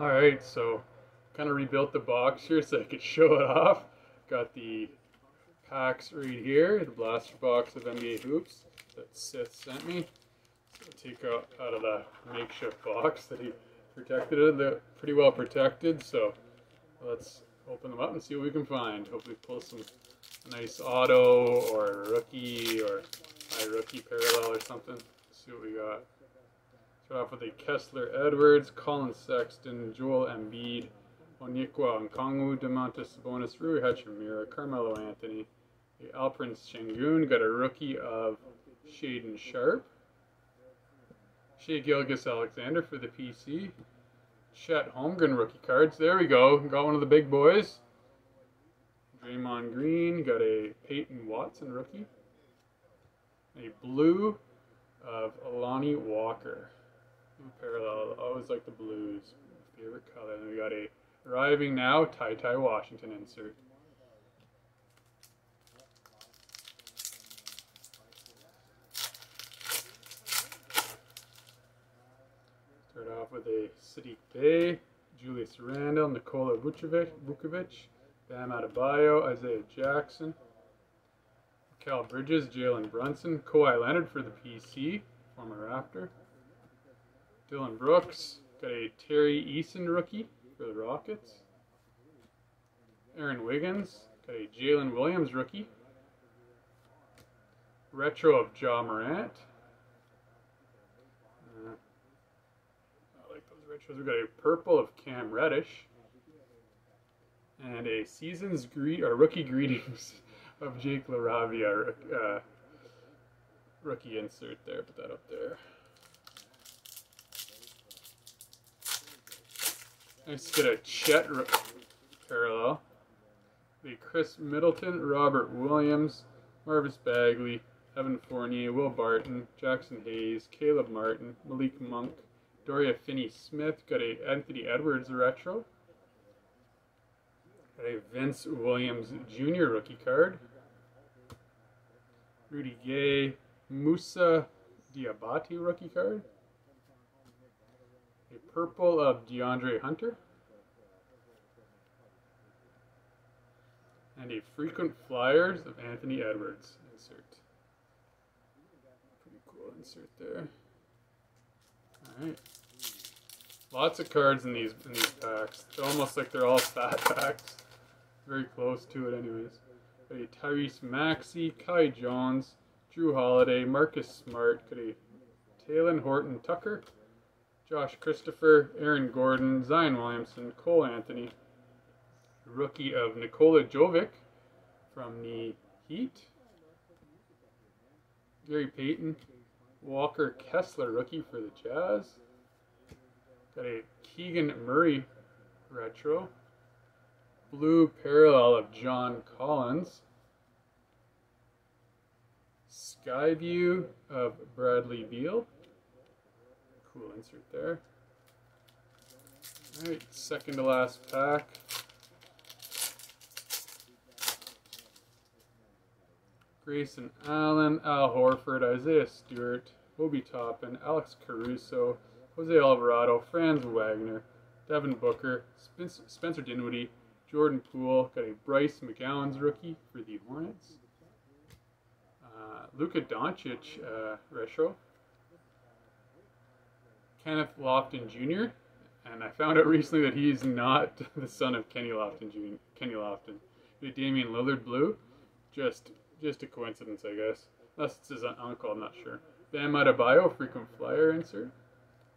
Alright, so kind of rebuilt the box here so I could show it off. Got the packs right here, the blaster box of NBA Hoops that Sith sent me. So take out, out of the makeshift box that he protected it. They're pretty well protected, so let's open them up and see what we can find. Hopefully pull some nice auto or rookie or my rookie parallel or something. Let's see what we got. Start off with a Kessler Edwards, Collin Sexton, Joel Embiid, Onyeka Okongwu, Domantas Sabonis, Rui Hachimura, Carmelo Anthony, Alperen Sengun, got a rookie of Shaedon Sharpe, Shai Gilgeous-Alexander for the PC, Chet Holmgren rookie cards. There we go. Got one of the big boys. Draymond Green. Got a Peyton Watson rookie. A blue of Alani Walker parallel. Uh, always like the blues. Favorite color. And we got a arriving now TyTy Washington insert. Start off with a Saddiq Bey, Julius Randle, Nikola Vucevic, Vukovic, Bam Adebayo, Isaiah Jackson, Cal Bridges, Jalen Brunson, Kawhi Leonard for the PC, former Raptor. Dillon Brooks. Got a Tari Eason rookie for the Rockets. Aaron Wiggins. Got a Jalen Williams rookie. Retro of Ja Morant. Uh, I like those retros. We've got a purple of Cam Reddish. And a season's greet or rookie greetings of Jake LaRavia uh, rookie insert there. Put that up there. Get a Chet parallel. The Khris Middleton, Robert Williams, Marvis Bagley, Evan Fournier, Will Barton, Jaxson Hayes, Caleb Martin, Malik Monk, Dorian Finney-Smith. Got a Anthony Edwards retro. Got a Vince Williams Jr. rookie card. Rudy Gay, Moussa Diabate rookie card. A purple of DeAndre Hunter. And a frequent flyers of Anthony Edwards insert. Pretty cool insert there. Alright. Lots of cards in these in these packs. It's almost like they're all fat packs. Very close to it anyways. A Tyrese Maxey, Kai Jones, Jrue Holiday, Marcus Smart, got a Talen Horton Tucker, Josh Christopher, Aaron Gordon, Zion Williamson, Cole Anthony, rookie of Nikola Jovic from the Heat, Gary Payton, Walker Kessler, rookie for the Jazz, got a Keegan Murray retro, blue parallel of John Collins, Skyview of Bradley Beal, Cool insert there. Alright, second to last pack. Grayson Allen, Al Horford, Isaiah Stewart, Obi Toppin, Alex Caruso, Jose Alvarado, Franz Wagner, Devin Booker, Spencer Dinwiddie, Jordan Poole, got a Bryce McGowens rookie for the Hornets. Uh, Luka Doncic uh, retro Kenneth Lofton Jr. And I found out recently that he's not the son of Kenny Lofton Jr. Kenny Lofton. Damian Lillard Blue. Just just a coincidence, I guess. Unless it's his uncle, I'm not sure. Bam Adebayo, frequent flyer insert.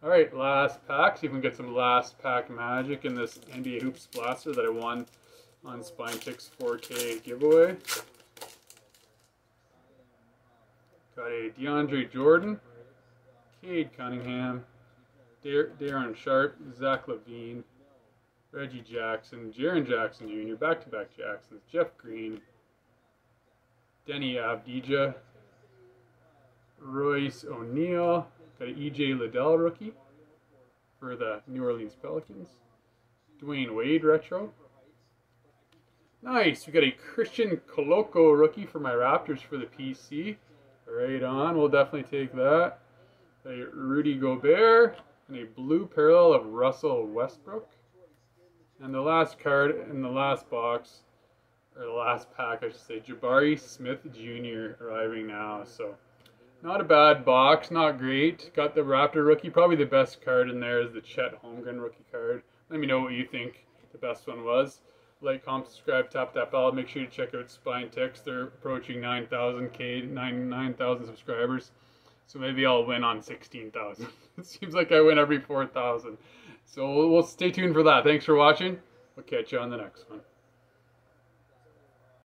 All right, last pack. See if we can get some last pack magic in this NBA Hoops Blaster that I won on SpineTicks 4K giveaway. Got a DeAndre Jordan, Cade Cunningham, Dar- Darren Sharp, Zach LaVine, Reggie Jackson, Jaren Jackson Jr., back to back Jacksons, Jeff Green, Deni Avdija, Royce O'Neale, got an EJ Liddell rookie for the New Orleans Pelicans, Dwyane Wade retro. Nice, we got a Christian Koloko rookie for my Raptors for the PC. Right on, we'll definitely take that. A Rudy Gobert, and a blue parallel of Russell Westbrook. And the last card in the last box, or the last pack, I should say, Jabari Smith Jr. arriving now. So, not a bad box, not great. Got the Raptor rookie. Probably the best card in there is the Chet Holmgren rookie card. Let me know what you think the best one was. Like, comment, subscribe, tap that bell. Make sure you check out SpineTicks. They're approaching 9,000 K, 9,000 subscribers. So maybe I'll win on 16,000. it seems like I win every 4,000. So we'll, stay tuned for that. Thanks for watching. We'll catch you on the next one.